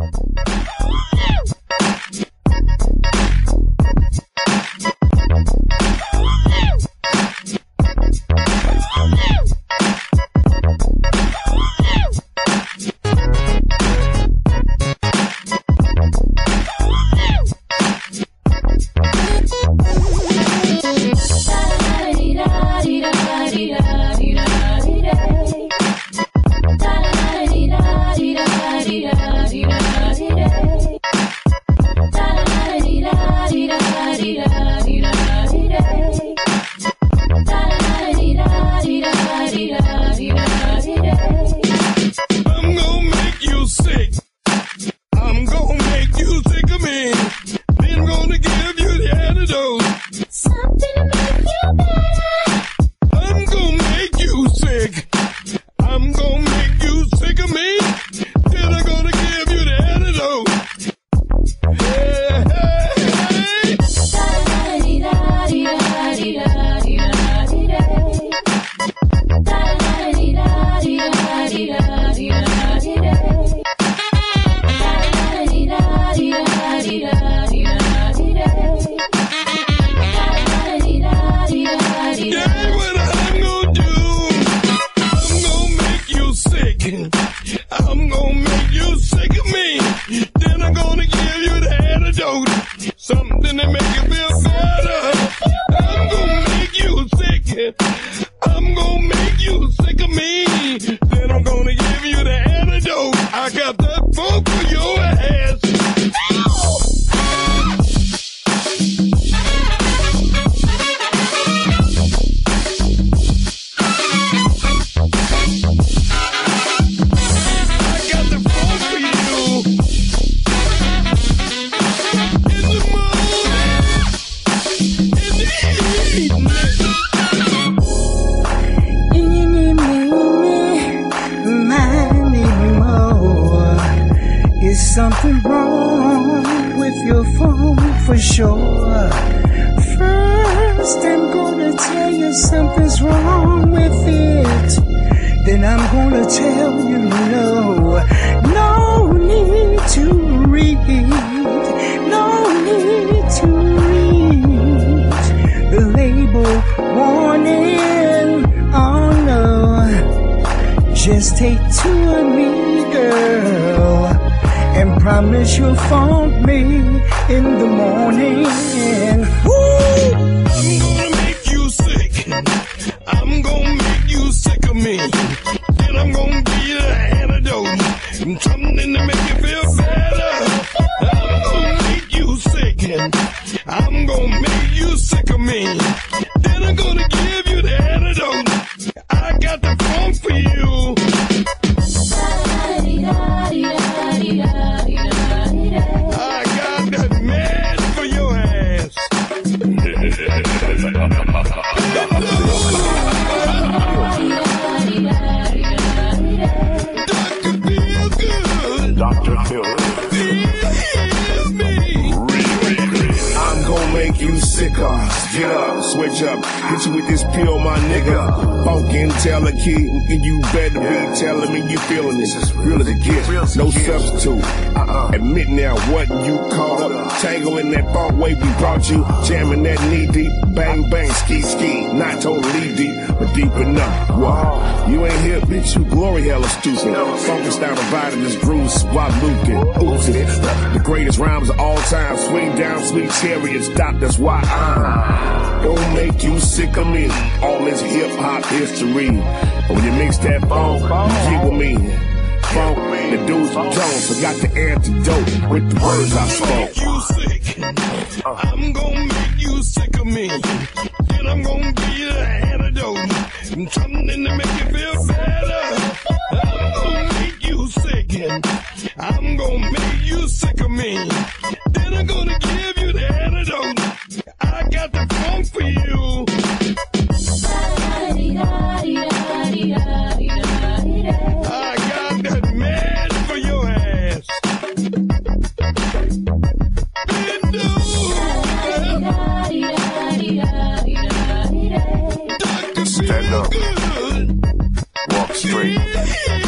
Thank you. Something wrong with your phone for sure? First, I'm gonna tell you something's wrong with it. Then I'm gonna tell you no. No need to read. No need to read the label warning. Oh no. Just take two of me, girl, promise you'll phone me in the morning. Woo! I'm gonna make you sick. I'm gonna make you sick of me. Then I'm gonna you the antidote. Something to make you feel better. I'm gonna make you sick. I'm gonna make you sick of me. Then I'm gonna give you the antidote. I got the funk for you. You sicker. Get up, switch up, hit you with this pill, my nigga. Funk intel a kid, and you better be telling me you feeling this. Real as it gets, no substitute. Admit now what you caught up. Tangle in that funk way we brought you. Jamming that knee deep, bang bang, ski ski. Not totally deep, but deep enough. What? You ain't here, bitch. You glory hella stupid. Funkenstein provided this groove, swap looking. Oops, the greatest rhymes of all time. Swing down, sweet chariot, stop. That's why I'm gonna make you sick of me. All this hip hop history. When you mix that funk, you get with me. Funk, the dudes from Jones forgot the antidote with the words I spoke. You sick. I'm gonna make you sick of me. Then I'm gonna you the antidote. Something to make you feel better. I'm gonna make you sick. I'm gonna make you sick of me. for you. I got that man for your ass. Stand up. Walk straight.